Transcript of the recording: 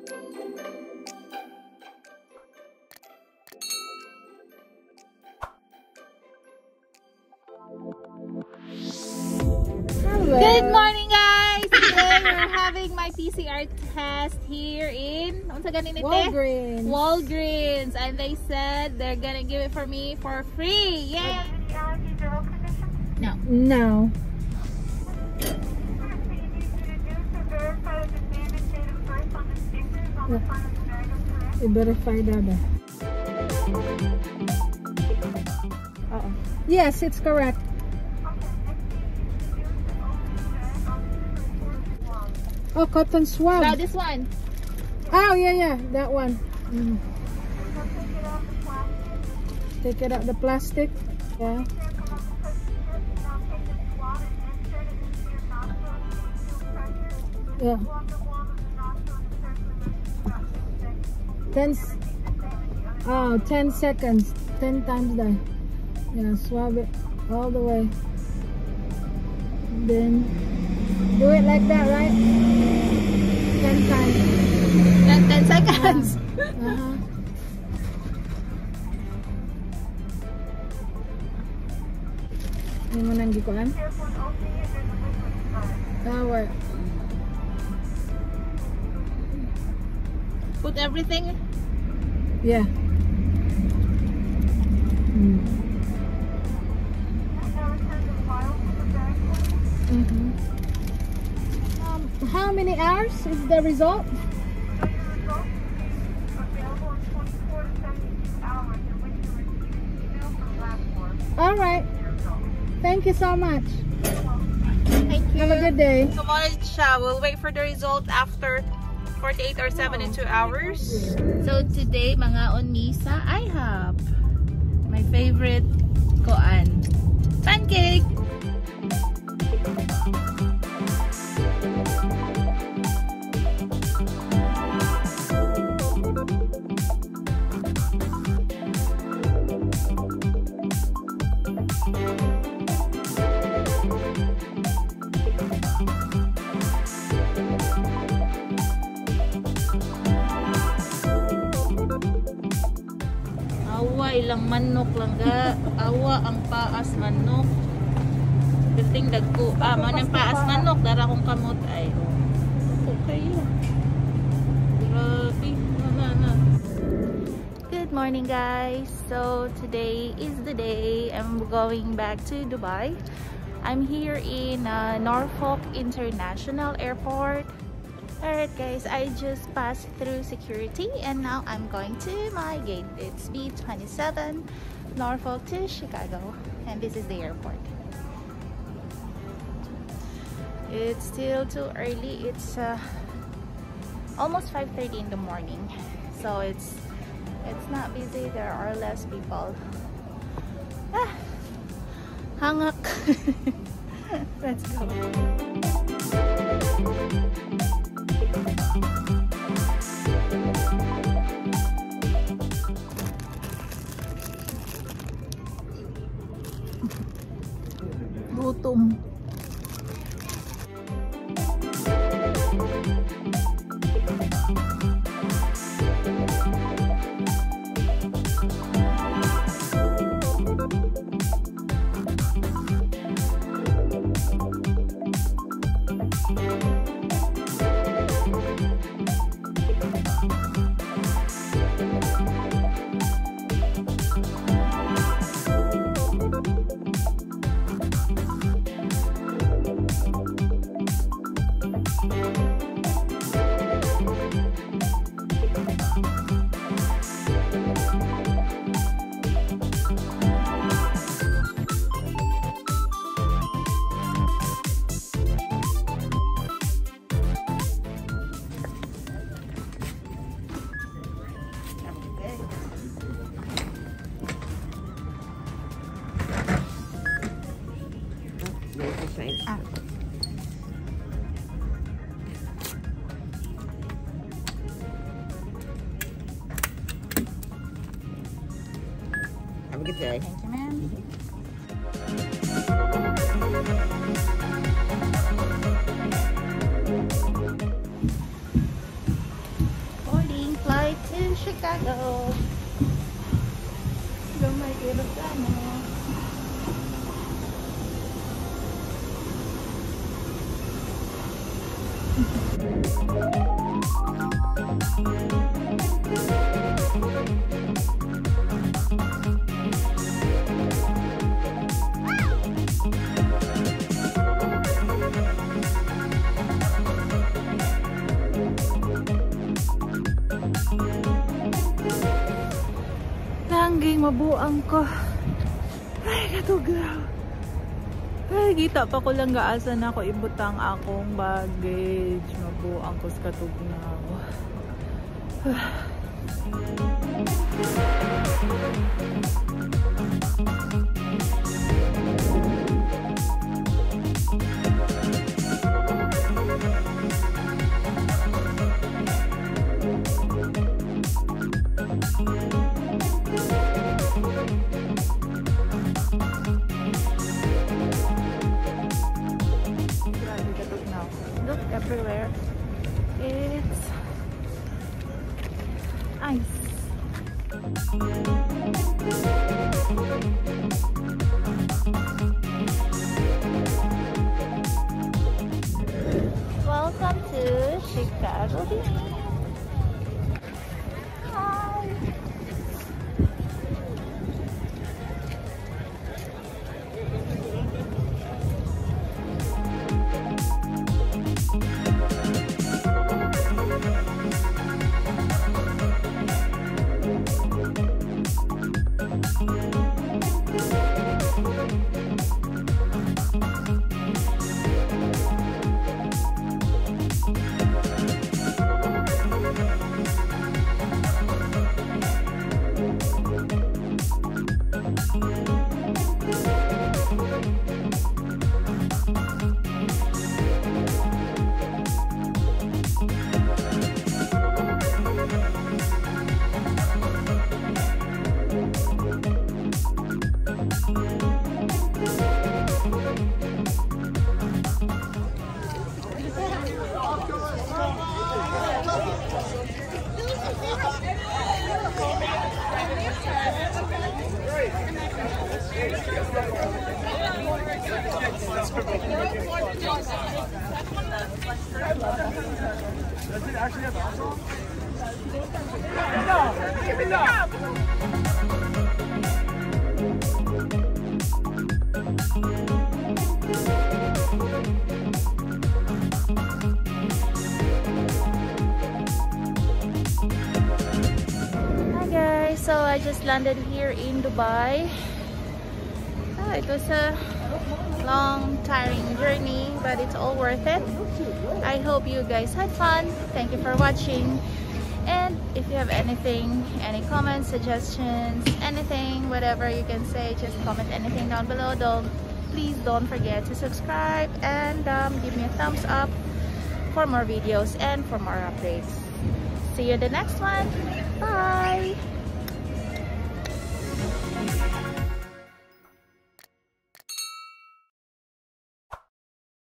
Good morning guys! Today we're having my PCR test here in unsa ganin ite? Eh? Walgreens. Walgreens and they said they're gonna give it for me for free. Yay! No. No. You verify that. Oo. Yes, it's correct. Oh, cotton swab. Now this one. Oh, yeah, yeah, that one. Mm. Take it out the plastic. Yeah. Yeah. Ten. s- Oh, 10 seconds. 10 times that. Yeah, swab it all the way. Then do it like that, right? 10 times. 10, 10 seconds. Uh-huh. Hindi mo nang gikuan? Tower. Put everything. Yeah. Mm. Mhm. Um, how many hours is the result? All right. Thank you so much. Thank you. Have a good day. Tomorrow. We'll wait for the result after 48 or 72 hours. So today, mga onisa, I have my favorite koan. Pancake! Manok lang ga. Awa ang paas manok. Biting dagko. Ah, man ang paas manok. Dara kong kamot ay. Okay. Grabe. Na. Good morning guys. So today is the day I'm going back to Dubai. I'm here in uh, Norfolk International Airport. Alright guys, I just passed through security and now I'm going to my gate. It's B27 Norfolk to Chicago and this is the airport. It's still too early. It's uh, almost 5.30 in the morning. So it's it's not busy. There are less people. Ah, hangak. Let's go. Tum. Gutom. Ah. Have a good day. Thank you, ma'am. Boarding flight to Chicago. Langging mabuang ko. Ay, katugaw. Kita pa ko lang gaasa na ako ibutang akong baggage. Mabuang ko sa katugnaw. Grabe ice. So I just landed here in Dubai. Ah, it was a long, tiring journey, but it's all worth it. I hope you guys had fun. Thank you for watching. And if you have anything, any comments, suggestions, anything, whatever you can say, just comment anything down below. Don't please don't forget to subscribe and um, give me a thumbs up for more videos and for more updates. See you in the next one. Bye.